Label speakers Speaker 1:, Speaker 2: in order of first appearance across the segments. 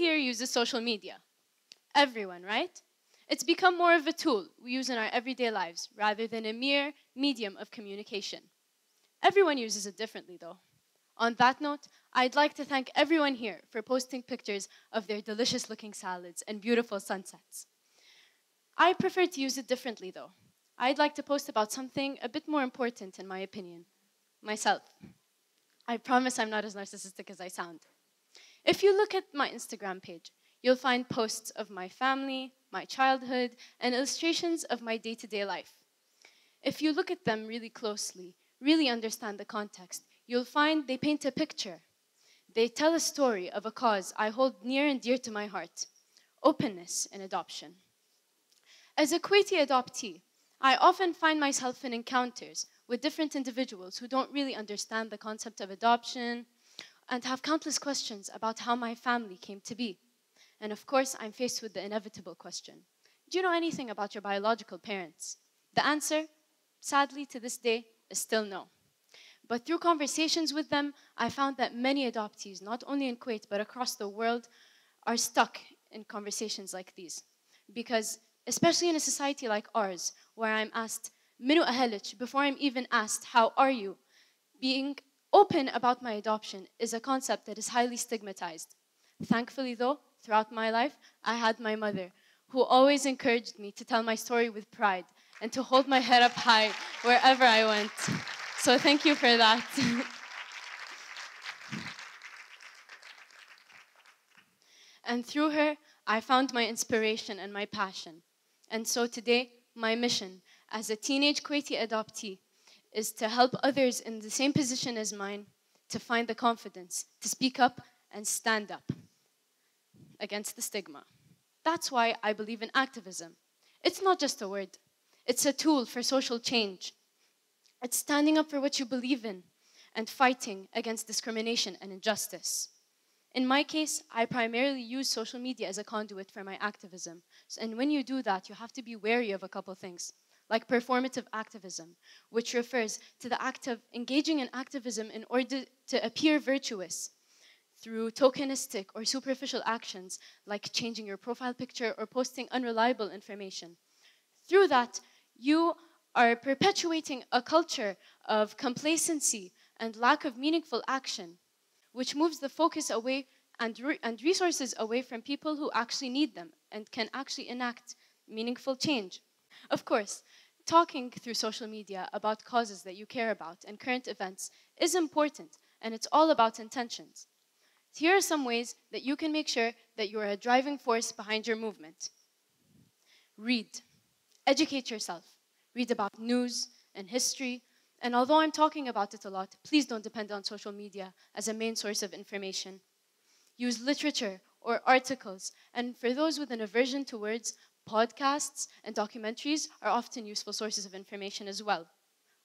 Speaker 1: uses social media? Everyone, right? It's become more of a tool we use in our everyday lives rather than a mere medium of communication. Everyone uses it differently, though. On that note, I'd like to thank everyone here for posting pictures of their delicious looking salads and beautiful sunsets. I prefer to use it differently, though. I'd like to post about something a bit more important, in my opinion myself. I promise I'm not as narcissistic as I sound. If you look at my Instagram page, you'll find posts of my family, my childhood, and illustrations of my day to day life. If you look at them really closely, really understand the context, you'll find they paint a picture. They tell a story of a cause I hold near and dear to my heart openness in adoption. As a Kuwaiti adoptee, I often find myself in encounters with different individuals who don't really understand the concept of adoption and have countless questions about how my family came to be. And of course, I'm faced with the inevitable question Do you know anything about your biological parents? The answer, sadly, to this day, is still no. But through conversations with them, I found that many adoptees, not only in Kuwait but across the world, are stuck in conversations like these. Because, especially in a society like ours, where I'm asked, Minu ahelich, before I'm even asked, How are you? Being open about my adoption is a concept that is highly stigmatized. Thankfully, though, throughout my life, I had my mother, who always encouraged me to tell my story with pride and to hold my head up high wherever I went. So thank you for that. and through her, I found my inspiration and my passion. And so today, my mission as a teenage Kuwaiti adoptee is to help others in the same position as mine to find the confidence to speak up and stand up against the stigma. That's why I believe in activism. It's not just a word, it's a tool for social change. It's standing up for what you believe in and fighting against discrimination and injustice. In my case, I primarily use social media as a conduit for my activism. And when you do that, you have to be wary of a couple things, like performative activism, which refers to the act of engaging in activism in order to appear virtuous through tokenistic or superficial actions, like changing your profile picture or posting unreliable information. Through that, you are perpetuating a culture of complacency and lack of meaningful action, which moves the focus away and, re and resources away from people who actually need them and can actually enact meaningful change. Of course, talking through social media about causes that you care about and current events is important, and it's all about intentions. Here are some ways that you can make sure that you are a driving force behind your movement. Read. Educate yourself read about news and history. And although I'm talking about it a lot, please don't depend on social media as a main source of information. Use literature or articles. And for those with an aversion to words, podcasts and documentaries are often useful sources of information as well.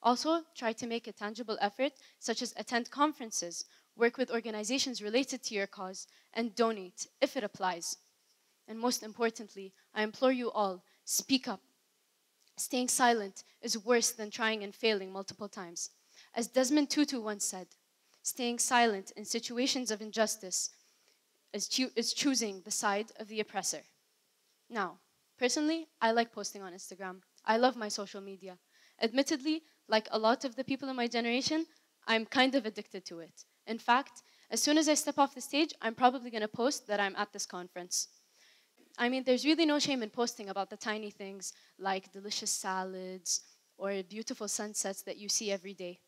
Speaker 1: Also, try to make a tangible effort, such as attend conferences, work with organizations related to your cause, and donate if it applies. And most importantly, I implore you all speak up Staying silent is worse than trying and failing multiple times. As Desmond Tutu once said, staying silent in situations of injustice is, cho is choosing the side of the oppressor. Now, personally, I like posting on Instagram. I love my social media. Admittedly, like a lot of the people in my generation, I'm kind of addicted to it. In fact, as soon as I step off the stage, I'm probably going to post that I'm at this conference. I mean, there's really no shame in posting about the tiny things like delicious salads or beautiful sunsets that you see every day.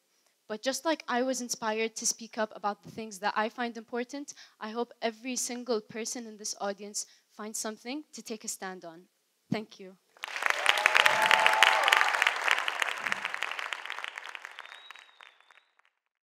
Speaker 1: But just like I was inspired to speak up about the things that I find important, I hope every single person in this audience finds something to take a stand on. Thank you.